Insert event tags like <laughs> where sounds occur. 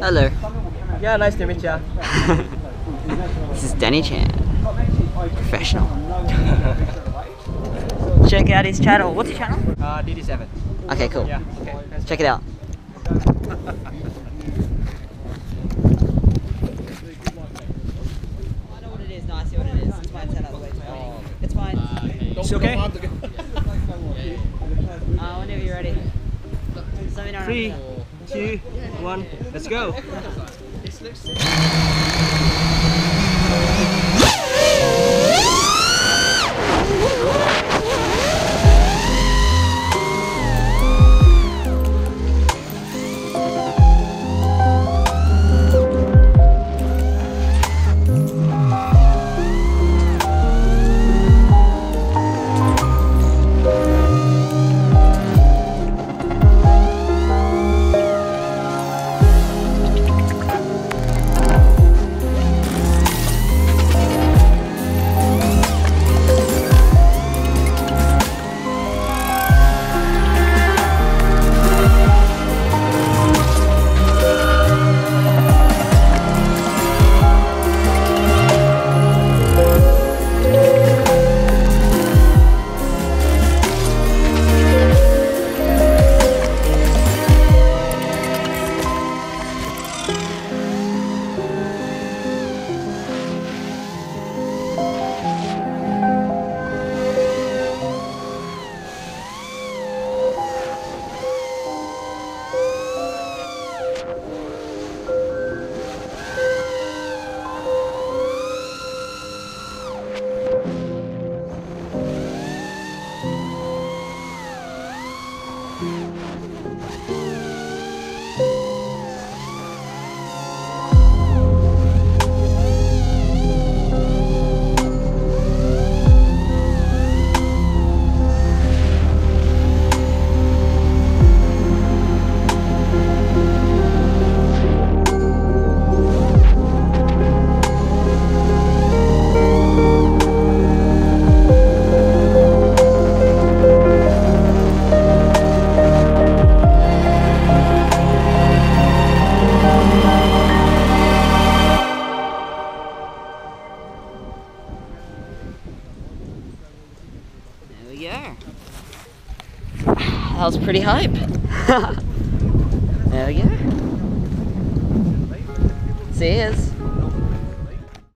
Hello. Yeah, nice to meet you. <laughs> this is Danny Chan. Professional. <laughs> Check out his channel. What's his channel? Uh, DD7. Okay, cool. Yeah, okay. Check it out. I know what it is. No, I see what it is. It's mine set out the way. It's fine. It's okay? Uh, whenever you're ready. Just let. Three, two, one, let's go. There we go. <sighs> That was pretty hype. there we go. See yous.